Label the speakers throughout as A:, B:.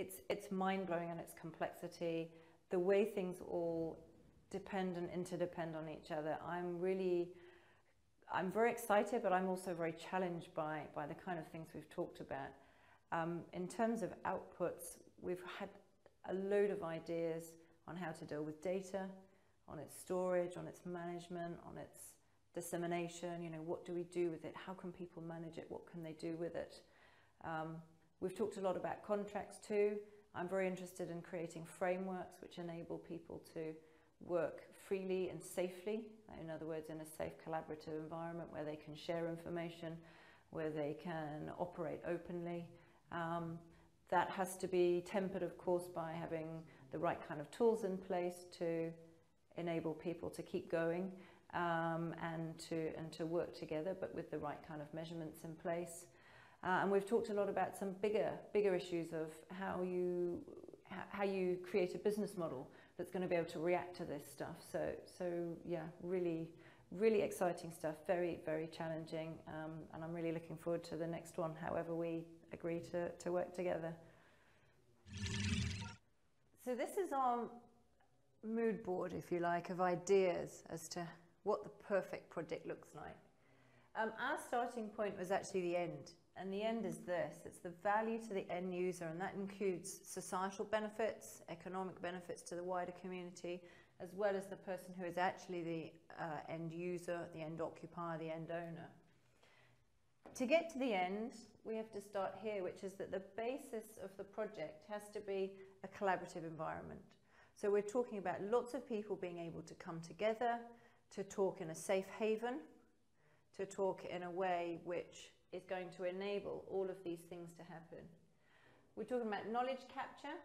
A: it's it's mind blowing in its complexity, the way things all depend and interdepend on each other. I'm really I'm very excited, but I'm also very challenged by by the kind of things we've talked about. Um, in terms of outputs, we've had a load of ideas on how to deal with data, on its storage, on its management, on its dissemination. You know, what do we do with it? How can people manage it? What can they do with it? Um, we've talked a lot about contracts too. I'm very interested in creating frameworks which enable people to work freely and safely. In other words, in a safe collaborative environment where they can share information, where they can operate openly. Um, that has to be tempered, of course, by having the right kind of tools in place to enable people to keep going um, and to and to work together, but with the right kind of measurements in place. Uh, and we've talked a lot about some bigger bigger issues of how you how you create a business model that's going to be able to react to this stuff. So so yeah, really really exciting stuff. Very very challenging, um, and I'm really looking forward to the next one. However we agree to to work together. So this is our mood board, if you like, of ideas as to what the perfect project looks like. Um, our starting point was actually the end, and the end is this. It's the value to the end user, and that includes societal benefits, economic benefits to the wider community, as well as the person who is actually the uh, end user, the end occupier, the end owner. To get to the end, we have to start here, which is that the basis of the project has to be a collaborative environment. So we're talking about lots of people being able to come together, to talk in a safe haven, to talk in a way which is going to enable all of these things to happen. We're talking about knowledge capture,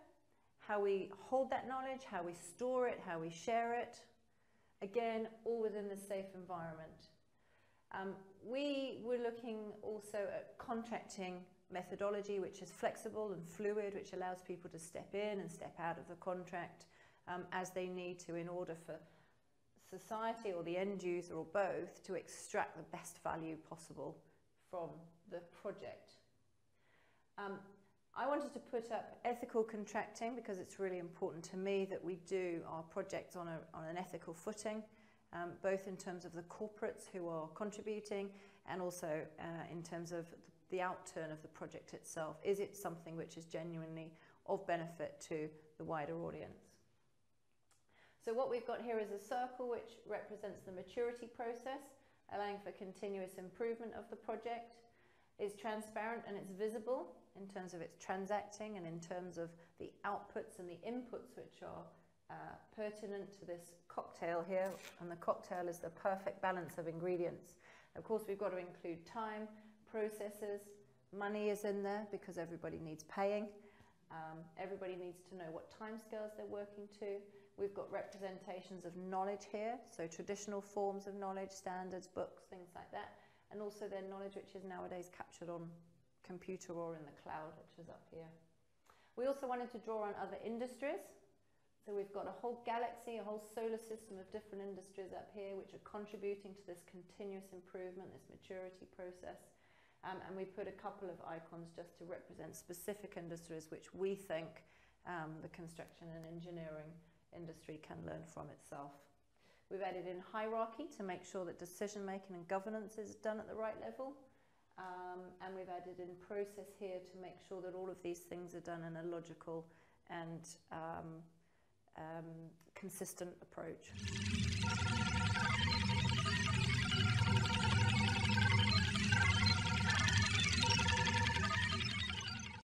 A: how we hold that knowledge, how we store it, how we share it. Again, all within the safe environment. Um, we were looking also at contracting methodology, which is flexible and fluid, which allows people to step in and step out of the contract um, as they need to in order for society or the end user or both to extract the best value possible from the project. Um, I wanted to put up ethical contracting because it's really important to me that we do our projects on, a, on an ethical footing, um, both in terms of the corporates who are contributing and also uh, in terms of the outturn of the project itself. Is it something which is genuinely of benefit to the wider audience? So what we've got here is a circle which represents the maturity process, allowing for continuous improvement of the project. It's transparent and it's visible in terms of its transacting and in terms of the outputs and the inputs which are uh, pertinent to this cocktail here. And the cocktail is the perfect balance of ingredients. Of course, we've got to include time, processes, money is in there because everybody needs paying. Um, everybody needs to know what timescales they're working to. We've got representations of knowledge here, so traditional forms of knowledge, standards, books, things like that, and also their knowledge which is nowadays captured on computer or in the cloud, which is up here. We also wanted to draw on other industries. So we've got a whole galaxy, a whole solar system of different industries up here which are contributing to this continuous improvement, this maturity process. Um, and we put a couple of icons just to represent specific industries which we think um, the construction and engineering industry can learn from itself. We've added in hierarchy to make sure that decision making and governance is done at the right level. Um, and we've added in process here to make sure that all of these things are done in a logical and um, um, consistent approach.